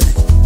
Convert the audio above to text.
syns